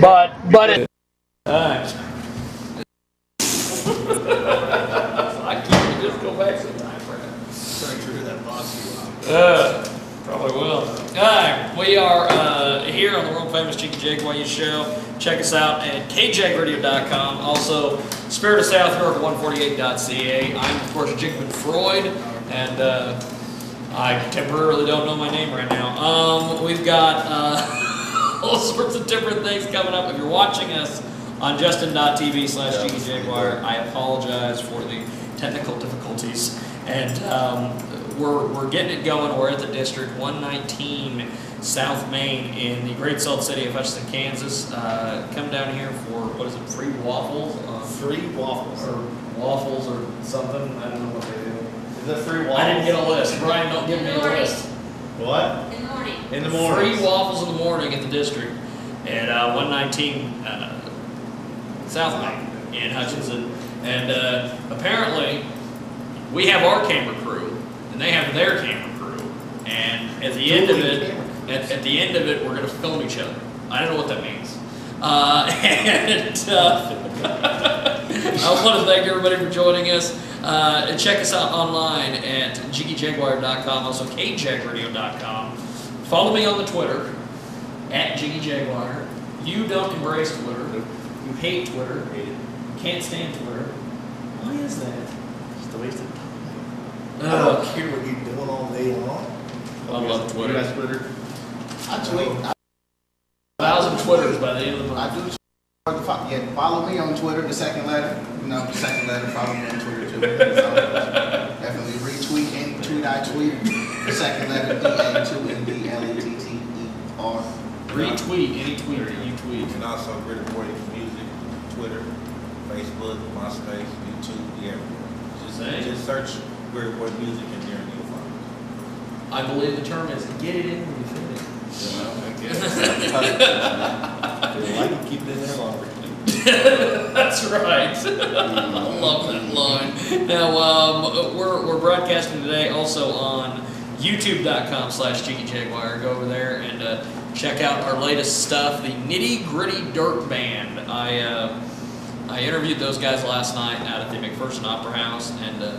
But but it. Alright. I can't just go back sometime, Brad. Trying to that boss you Uh, probably will. Alright, we are uh, here on the world famous Jiggy Jaguar show. Check us out at kjagradio.com. Also, Spirit of South York 148.ca. I'm, of course, Jigman Freud, and uh, I temporarily don't know my name right now. Um, we've got uh, all sorts of different things coming up. If you're watching us on justin.tv slash Jiggy Jaguar, I apologize for the technical difficulties. And um, we're, we're getting it going. We're at the District 119 South Main in the great salt city of Hutchinson, Kansas. Uh, come down here for, what is it, free waffles? Uh, Three waffles. or waffles or something. I don't know what they do. Is that three waffles? I didn't get a list. Brian, don't give me a list. What? In the morning. In the morning. Free waffles in the morning at the district at uh, 119 uh, South Main in Hutchinson. And uh, apparently, we have our camera crew, and they have their camera crew. And at the end of it, at, at the end of it, we're going to film each other. I don't know what that means. Uh, and uh, I want to thank everybody for joining us. Uh, and check us out online at jiggyjaguar.com, also kjagradio.com. Follow me on the Twitter at Jiggy Jaguar. You don't embrace Twitter. You hate Twitter. You can't stand Twitter. Why is that? Just a waste of time. I don't care what you're doing all day long. I love Twitter. You got Twitter? I tweet. Oh. I, thousand Twitters by the end of the month. I month. do. fo- Yeah, follow me on Twitter. The second letter. No, the second letter. Follow me on Twitter too. So, definitely retweet any tweet I tweet. The second letter D Retweet any tweet that you tweet. You can also Great Reporting Music, Twitter, Facebook, MySpace, YouTube, yeah. Just, Dang. just search Great Reporting Music and there and you'll find it. I believe the term is get it in when you finish. I can keep it in there longer. That's right. I love that line. Now, um, we're, we're broadcasting today also on youtube.com slash Jaguar. Go over there and uh, check out our latest stuff, the Nitty Gritty Dirt Band. I, uh, I interviewed those guys last night out at the McPherson Opera House, and uh,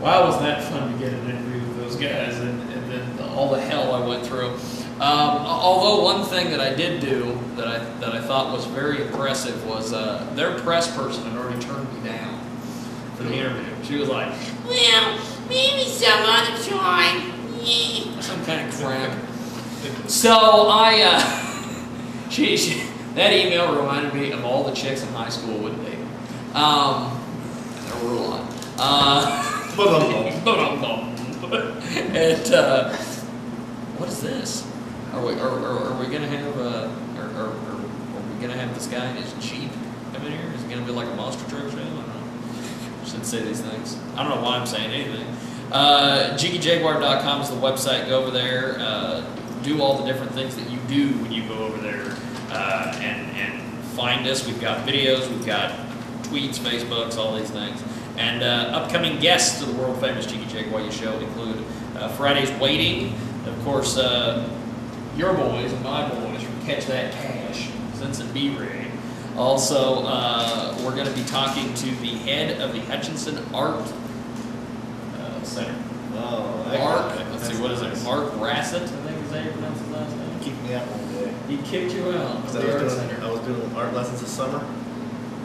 wow, was that fun to get an interview with those guys and, and then all the hell I went through. Um, although one thing that I did do that I that I thought was very impressive was uh, their press person had already turned me down for the interview. She was like, Well, maybe some other time. Some kind of crap. So I, uh, she, she, that email reminded me of all the chicks in high school with me. Um, there were a lot. Uh, and uh, what is this? Are we are, are, are we gonna have uh, are, are, are, are we gonna have this guy in his jeep come in here? Is it gonna be like a monster truck show? I don't know. Shouldn't say these things. I don't know why I'm saying anything. Uh, JiggyJaguar.com is the website. Go over there. Uh, do all the different things that you do when you go over there uh, and and find us. We've got videos. We've got tweets, Facebooks, all these things. And uh, upcoming guests to the world famous Jiggy Jaguar show include uh, Friday's Waiting, of course, uh, your boys and my boys from Catch That Cash, Sense and B Ray. Also, uh, we're going to be talking to the head of the Hutchinson Art uh, Center. Oh, Mark, let's see, what is it? Mark Rassett, I think is how you pronounce his last name. Kicked me out one day. He kicked you out of 'Cause I the Art was, doing, Center. I was doing art lessons this summer,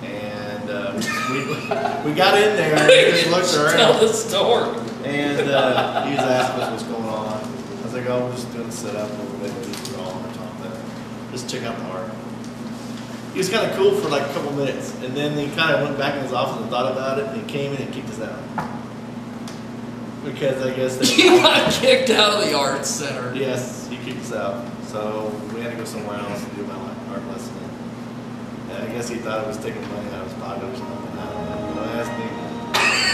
and uh, we, we got in there and we just looked Tell around, the story. and uh, he was asking us what's going on. I was like, oh, we're just doing a setup a little bit, just drawing or something. Just check out the art. He was kind of cool for like a couple minutes, and then he kind of went back in his office and thought about it, and he came in and kicked us out. Because I guess they. You got kicked out of the Art Center. Yes, he kicked us out. So we had to go somewhere else and do my art lesson. And I guess he thought I was taking money out of his pocket or something. I don't know. Don't ask me.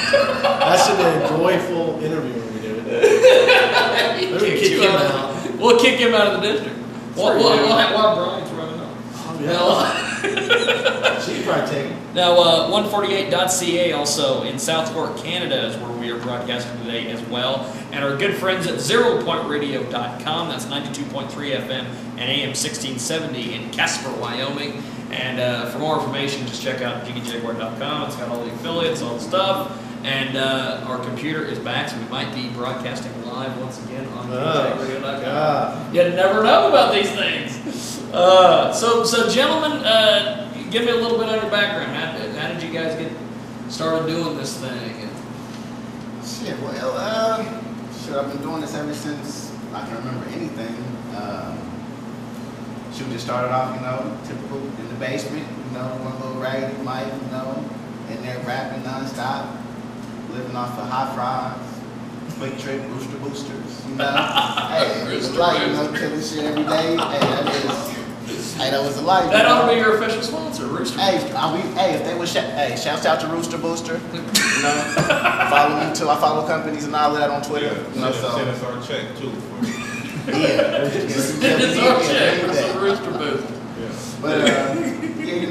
that should be a joyful interview when we do it. He Let me kick him out. out. We'll kick him out of the district. Why, For why, you. why, why Brian's running up. Oh, Now, She's probably taking. now uh, 148.ca also in South York, Canada is where we are broadcasting today as well. And our good friends at zeropointradio.com, that's 92.3 FM and AM 1670 in Casper, Wyoming. And uh, for more information, just check out jiggyjaguar.com. It's got all the affiliates, all the stuff. And uh, our computer is back, so we might be broadcasting live once again on Oh. You never know about these things. Uh, so, so gentlemen, uh, give me a little bit of your background. How, how did you guys get started doing this thing? Shit, well, uh, shit, I've been doing this ever since I can remember anything. Um, shoot, just started off, you know, typical in the basement, you know, one little raggedy mic, you know, in there rapping nonstop, living off of hot fries, quick trip, rooster boosters, you know. hey, it was Rooster like, you know, killing shit every day. Hey, that is, hey, that was the life. That ought to be your official sponsor, Rooster. Hey, I we, hey, if they would, sh- hey, shouts out to Rooster Booster. You know, follow me too. I follow companies and all that on Twitter. You know, Send so send us our check too. for- yeah, It's our check for some Rooster Boost. Yeah. But uh,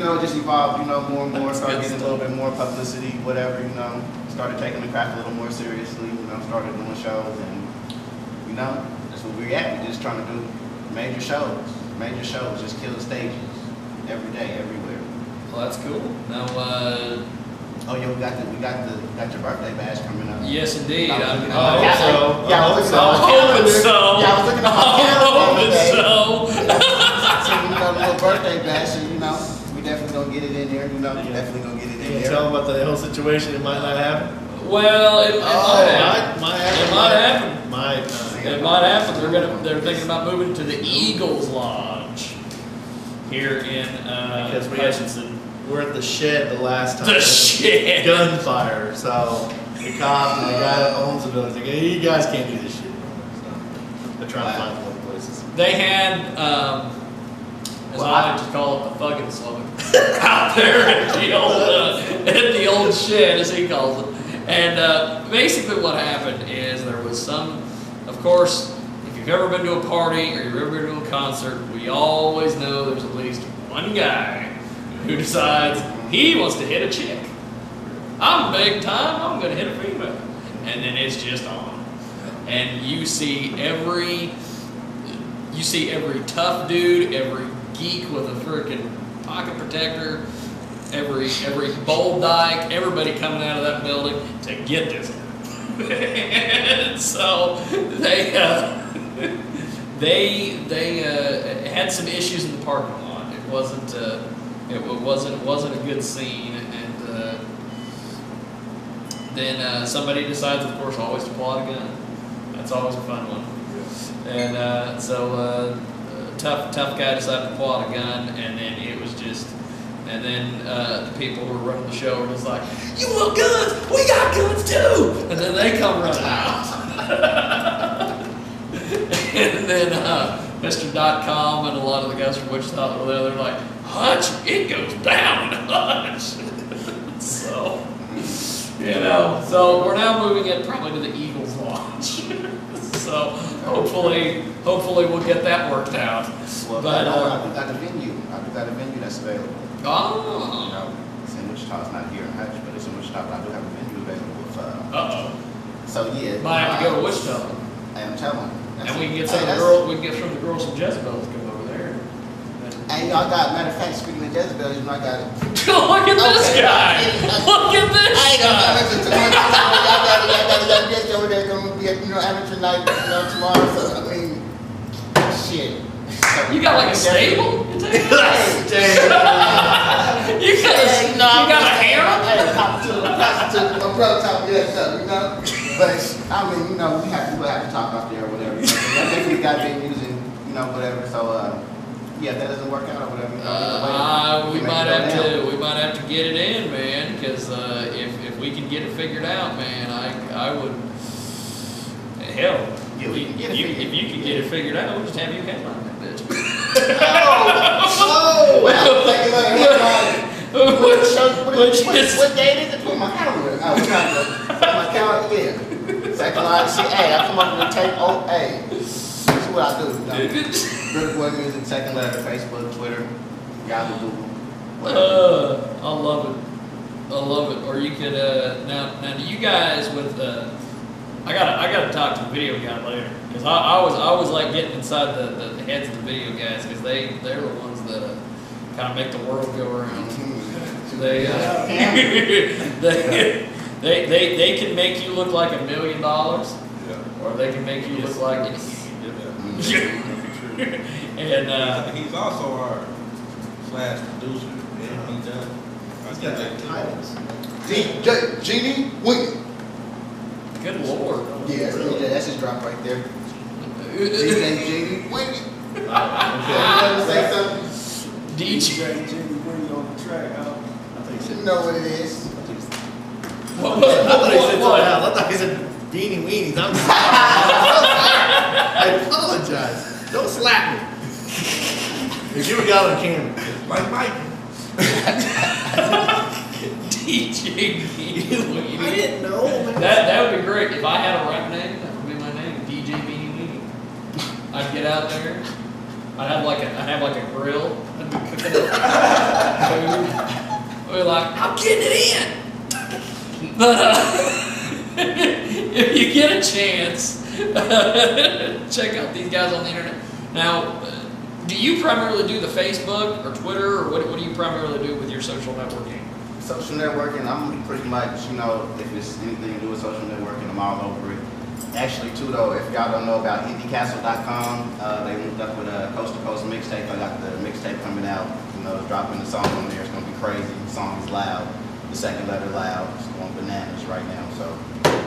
yeah, know, just evolved. You know, more and more. Started getting a little bit more publicity, whatever. You know, started taking the craft a little more seriously. You know, started doing shows, and you know, that's what we're at. We're just trying to do major shows, major shows, just kill the stages every day, everywhere. Well, that's cool. Now, uh, Oh yeah, we got the we got the got your birthday bash coming up. yes, indeed. I was I'm, looking I hope calendar. so. Yeah, I I was looking at my calendar. so. Yeah, I was looking at my calendar. hoping other so. So, you know, little birthday bash, and you know, we definitely gonna get it in there. You know, we definitely gonna get it in You there. tell them about the whole situation, it might not happen. Well, it, it Oh, might happen. Might, might happen. It might happen. Might not. It might happen. They're gonna. They're thinking about moving to the Eagles Lodge here in uh, Because we Hutchinson. We're at the shed the last time. The shit. Gunfire, so the cop and the guy that owns the building, like, hey, you guys can't do this shit. So they're trying to find other places. They had, um, as Well, I like to call it, the fucking slug out there at the old uh, at the old shed, as he calls it. And uh, basically, what happened is there was some, of course, if you've ever been to a party or you've ever been to a concert, we always know there's at least one guy who decides he wants to hit a chick. I'm big time. I'm going to hit a female, and then it's just on. And you see every you see every tough dude, every geek with a freaking pocket protector, every every bold dyke, everybody coming out of that building to get this. and so they uh, they they uh, had some issues in the parking lot. It wasn't uh, it wasn't wasn't a good scene, and uh, then uh, somebody decides, of course, always to pull out a gun. That's always a fun one. And uh, so, uh, uh, tough, tough guy decided to pull out a gun, and then it was just, and then uh, the people who were running the show were just like, "You want guns? We got guns too!" And then they come running out. and then uh, Mr. Dot Com and a lot of the guys from Wichita were there. They're like, "Hutch, it goes down Hutch." so, you know, so we're now moving it probably to the Eagles Lodge. so hopefully, hopefully we'll get that worked out. Well, But, I, uh, I do got a venue. I do got a venue that's available. You Oh, know, it's in Wichita. It's not here in Hutch, but it's in Wichita. But I do have a venue available. If, uh, uh oh. so yeah. Might have to go to Wichita. I am telling. And we can get some hey, of the girls, we can get some of the girls from Jezebel to come over there. Hey, y'all got, matter of fact, speaking of Jezebel, you know, I got it. Look at this Okay. guy! Look at this I ain't gonna guy! listen to one y'all got it, y'all got it, y'all get over there, gonna be at, you know, amateur night, you know, tomorrow, so, I mean, shit. So, You got like a stable? You take- You got a, Yeah, you know, I'm got a just- harem? Hey, prostitute, prostitute, my brother taught me that stuff, you know? But, I mean, you know, we have, to- we'll have to talk off there or whatever, you know, 'cause I definitely got venues and, you know, whatever, so, uh, yeah, if that doesn't work out or whatever, you know, Uh, we might have down. to, we might have to get it in, man, because, uh, if, if we can get it figured out, man, I, I would, hell, Yeah, we get you- If you could get it figured out, we'll just have you headline that bitch. Oh, well, thank you, like, Which, What, what, which what, is, what date is it? Put my calendar. Oh, calendar. My calendar. Yeah. Second line. See, hey, I come up with a tape. Oh, hey. This is what I do. Good boy music. Second letter. Facebook, Twitter, Yahoo, Google. Uh, I love it. I love it. Or you could, uh, now, now do you guys with, uh, I gotta, I gotta talk to the video guy later, cause I, I was, I was like getting inside the, the, the heads of the video guys, cause they, they're the ones that, uh, kind of make the world go around. They, uh, they, they, they, they can make you look like a million dollars, or they can make you look like an idiot. And, uh, He's also our slash producer, and he does. He's got that titles. DJ Genie Wing. good lord. Yeah, yeah, that's his drop right there. DJ Genie Wing. Okay. Say something. DJ, Jimmy Winnie on the track, huh? I think he You know what it is. What, I thought he what, said what, something else. I thought he said beanie weenies. I'm sorry. I apologize. Don't slap me. If you were got on camera. Like Mike. DJ Beanie I didn't know, man. That, that would be great. If I had a rap name, that would be my name, DJ Beanie Weenie. I'd get out there. I'd have like a, I'd have like a grill. I'd be cooking up food. I'd be like, I'm getting it in. But uh, if you get a chance, check out these guys on the internet. Now, do you primarily do the Facebook or Twitter, or what, what do you primarily do with your social networking? Social networking, I'm pretty much, you know, if it's anything to do with social networking, I'm all over it. Actually, too, though, if y'all don't know about IndieCastle.com, uh, they linked up with a Coast to Coast mixtape. I got the mixtape coming out, you know, dropping the song on there. It's gonna be crazy. The song is loud. The second letter loud. It's going bananas right now. So,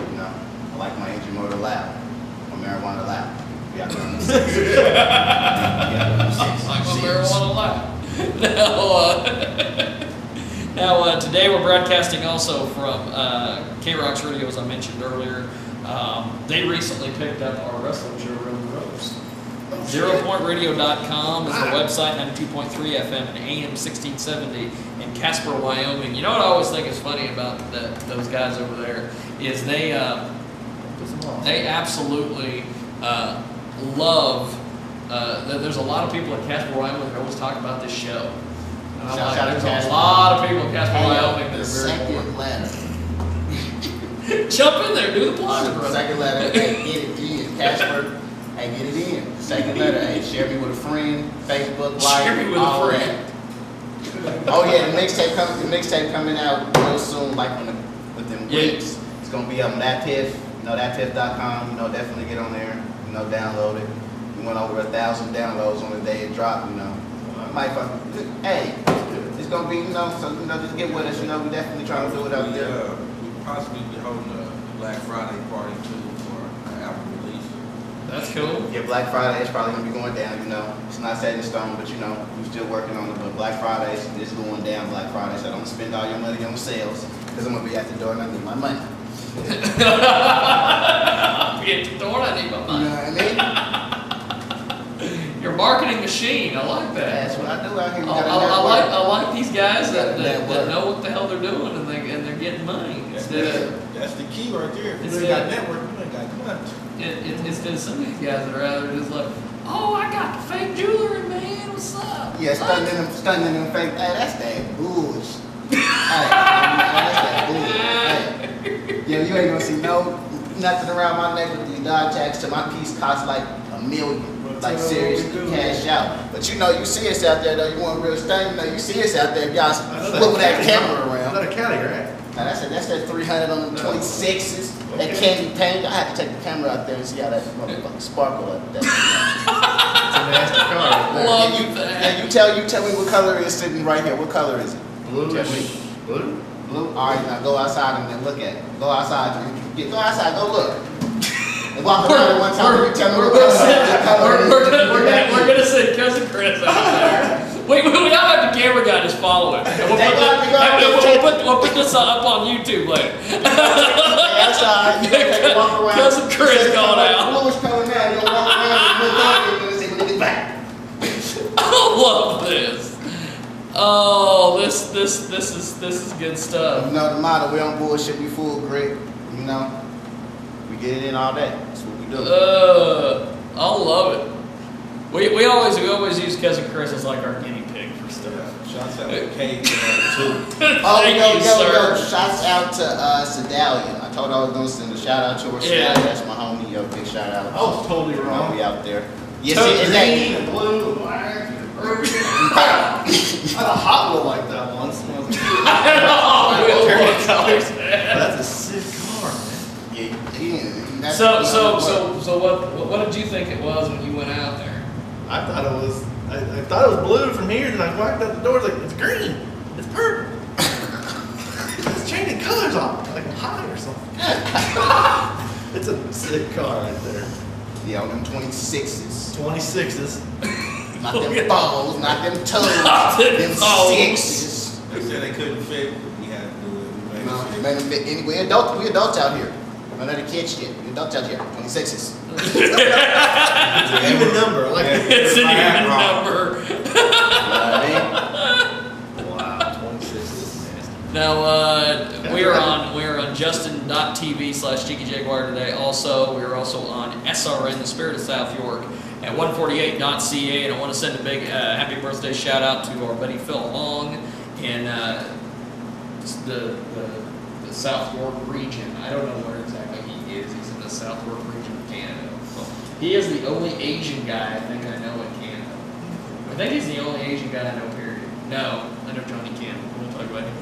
you know, I like my engine motor loud. My marijuana loud. We out there six. We out there on the six. Like a marijuana lab. Now, uh, now uh, today we're broadcasting also from uh, K Rocks Radio, as I mentioned earlier. Um, they recently picked up our wrestling show, Road to Ropes. ZeroPointRadio.com is the website, 92.3 FM and AM 1670 in Casper, Wyoming. You know what I always think is funny about the, those guys over there is they uh, they absolutely uh, love. Uh, there's a lot of people in Casper, Wyoming that always talk about this show. Like, there's a lot of people in Casper, Wyoming that the are very second letter. Jump in there, do the plug, brother. Second letter, hey, get it in. Casper, hey, get it in. Second letter, hey, share me with a friend, Facebook, like, Share me with a all friend. that. Oh yeah, the mixtape coming, the mixtape coming out real soon, like in the, within Yeah. weeks. It's gonna be on that TIFF, you know, thattiff.com, you know, definitely get on there, you know, download it. We went over a thousand downloads on the day it dropped, you know. Might fuck, hey, it's gonna be, you know, so, you know, just get with us, you know, we definitely trying to do it out there. uh, we possibly be holding a Black Friday party too for an album release. That's cool. Yeah, Black Friday is probably gonna be going down, you know. It's not set in stone, but you know, we're still working on it. But Black Friday is, is going down Black Friday, so don't spend all your money on sales, because I'm gonna be at the door and I need my money. I'm getting the door, I need my money. You know what I mean? Your marketing machine, I like that. That's what I do out here. I, I, gotta I like. I like these guys that, that, that know what the hell they're doing and they and they're getting money instead of That's the key right there. If It's you ain't got network, you ain't got much. it, it, instead of some of these guys that are out there just like, oh, I got the fake jewelry, man. What's up? Yeah, What's stunning them, stunning them fake. Hey, that's that bullshit. hey, that's that bullshit. Hey, yeah, you ain't gonna see no nothing around my neck with these dog tags till my piece costs like a million. Like Tell them serious what we do. cash out. But you know, you see us out there though. You want real stuff? You know, you see us out there. Y'all I know flipping that camera around. know the caddy, right? Now that's a, that's that 300 on the 26s. That candy paint. I have to take the camera out there and see how that motherfucker sparkle up there. It's a nasty car. Love and, you, that. and you tell you tell me what color is sitting right here. What color is it? Bluish. Blue? Blue. All right, now go outside and then look at it. Go outside. and Get, go outside. Go look. And walk around it one time. We're, tell me we're, what gonna color, send, what we're, it is. we're, gonna, we're, gonna, we're gonna send cousin Chris out there. Wait, we, we have camera guy just following. And we'll, put the- got- they got- and we'll, we'll put, we'll put this up on YouTube later. Stay outside. You gotta walk around. Cousin Chris You going "Color out." Bluish color now. You walk around and look up you say, back. I love this. Oh, this this this is this is good stuff. You know the motto. We don't bullshit. We full grit. You know. We get it in all day. That's what we do. Uh, I love it. We, we always we always use cousin Chris as like our guinea pig for stuff. Shouts out to Kate, uh, too. Oh, Thank yo, you, yo, sir. yo, shouts out to, uh, Sedalia. I told her I was gonna send a shout out to her. Yeah. Sedalia, that's my homie, yo, big shout out. I was totally I'll wrong. be out there. Yes, Totally is Green that, and blue black and purple. I had a Hot Wheel like that once. I was a kid. Oh, we colors. That's a sick car, man. yeah, yeah, So so so so what what- what did you think it was when you went out there? I thought it was, I, I thought it was blue from here, and I walked out the door, it's like, it's green, it's purple. it's changing colors off, like I'm high or something. It's a sick car right there. Yeah, on them twenty-sixes. Twenty-sixes. Not them yeah. balls, not them toes, Not them them balls. sixes. They said they couldn't fit, we had to do it. We made No, it fit. man, them- any- we adult, we adults out here. Don't let it catch yet. We adults out here, twenty-sixes. It's an even number, like Yeah. It's an even wrong. number. You know what I? Wow, twenty-sixes. Now uh, we are on we are on Justin.tv slash Jiggy Jaguar today. Also, we are also on SRN, the Spirit of South York, at 148.ca. And I want to send a big uh, happy birthday shout out to our buddy Phil Long in uh, the, the the South York region. I don't know where exactly he is. He's in the South York region of Canada. He is the only Asian guy I think I know in Canada. I think he's the only Asian guy I know. Period. No, I know Johnny Kim. We'll talk about him.